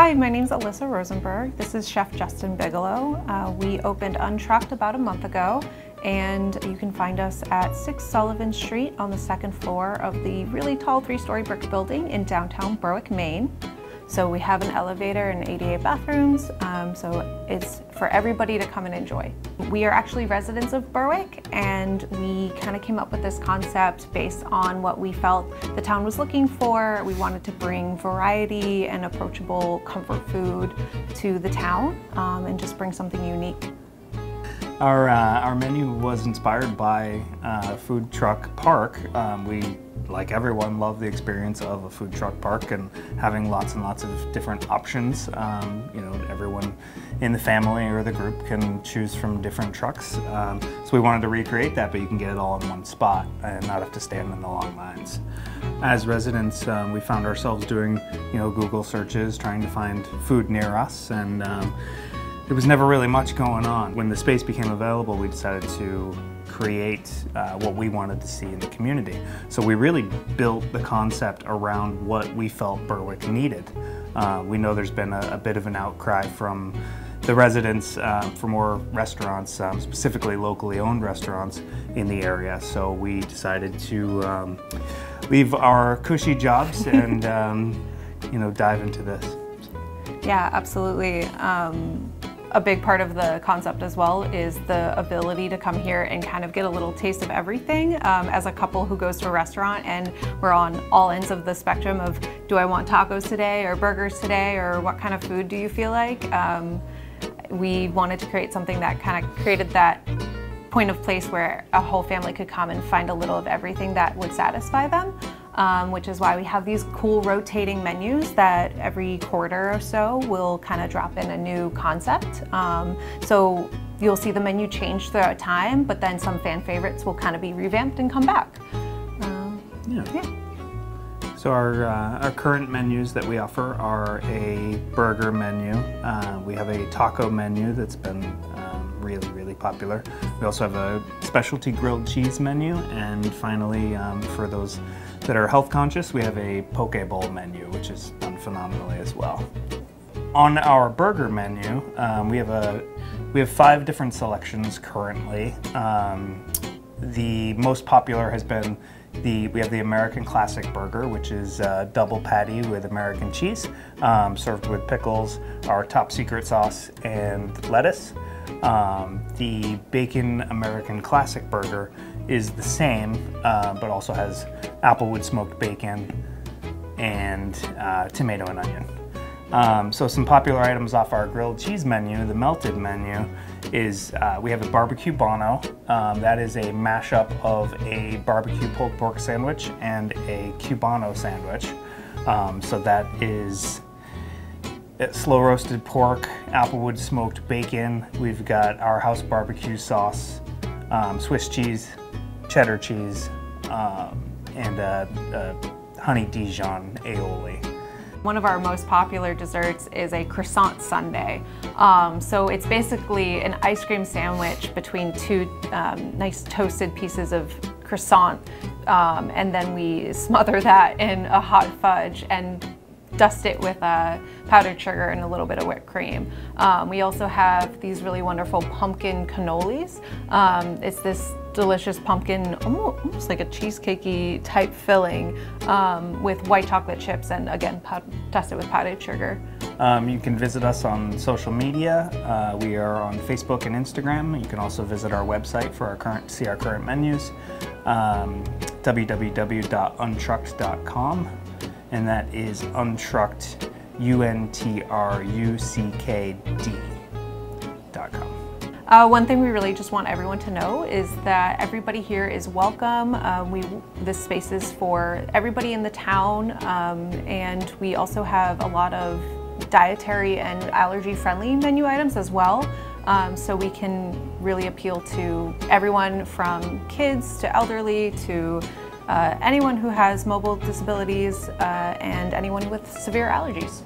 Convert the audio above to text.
Hi, my name is Alyssa Rosenberg. This is Chef Justin Bigelow. Uh, we opened Untruck'd about a month ago and you can find us at 6 Sullivan Street on the second floor of the really tall three-story brick building in downtown Berwick, Maine. So we have an elevator and ADA bathrooms, um, so it's for everybody to come and enjoy. We are actually residents of Berwick and we kind of came up with this concept based on what we felt the town was looking for. We wanted to bring variety and approachable comfort food to the town um, and just bring something unique. Our, uh, our menu was inspired by uh, Food Truck Park. Um, we like everyone, love the experience of a food truck park and having lots and lots of different options. Um, you know, everyone in the family or the group can choose from different trucks. Um, so we wanted to recreate that, but you can get it all in one spot and not have to stand in the long lines. As residents, um, we found ourselves doing, you know, Google searches, trying to find food near us, and um, there was never really much going on. When the space became available, we decided to create uh, what we wanted to see in the community. So we really built the concept around what we felt Berwick needed. Uh, we know there's been a, a, bit of an outcry from the residents um, for more restaurants, um, specifically locally owned restaurants in the area. So we decided to um, leave our cushy jobs and um, you know dive into this. Yeah, absolutely. Um, a big part of the concept as well is the ability to come here and kind of get a little taste of everything um, as a couple who goes to a restaurant and we're on all ends of the spectrum of do I want tacos today or burgers today or what kind of food do you feel like. Um, we wanted to create something that kind of created that point of place where a whole family could come and find a little of everything that would satisfy them um, which is why we have these cool rotating menus that every quarter or so will kind of drop in a new concept. Um, so you'll see the menu change throughout time, but then some fan favorites will kind of be revamped and come back. Um, yeah. yeah. So our, uh, our current menus that we offer are a burger menu. Uh, we have a taco menu that's been um, really, really popular. We also have a specialty grilled cheese menu, and finally, um, for those that are health conscious, we have a poke bowl menu, which is done phenomenally as well. On our burger menu, um, we have a we have five different selections currently. Um, the most popular has been the, we have the American Classic Burger, which is a double patty with American cheese, um, served with pickles, our top secret sauce, and lettuce. Um, the Bacon American Classic Burger is the same, uh, but also has applewood smoked bacon and uh, tomato and onion. Um, so some popular items off our grilled cheese menu, the melted menu, is uh, we have a barbecue bono. Um, that is a mashup of a barbecue pulled pork sandwich and a cubano sandwich. Um, so that is uh, slow roasted pork, applewood smoked bacon. We've got our house barbecue sauce, um, Swiss cheese, cheddar cheese, um, and a, a honey Dijon aioli. One of our most popular desserts is a croissant sundae. Um, so it's basically an ice cream sandwich between two um, nice toasted pieces of croissant um, and then we smother that in a hot fudge and dust it with uh, powdered sugar and a little bit of whipped cream. Um, we also have these really wonderful pumpkin cannolis. Um, it's this delicious pumpkin, almost like a cheesecakey type filling um, with white chocolate chips and again, dusted with powdered sugar. Um, you can visit us on social media. Uh, we are on Facebook and Instagram. You can also visit our website for our current, see our current menus, um, www.untrucked.com and that is untrucked, U-N-T-R-U-C-K-D dot com. Uh, one thing we really just want everyone to know is that everybody here is welcome. Um, we this space is for everybody in the town, um, and we also have a lot of dietary and allergy-friendly menu items as well. Um, so we can really appeal to everyone from kids to elderly to uh, anyone who has mobile disabilities uh, and anyone with severe allergies.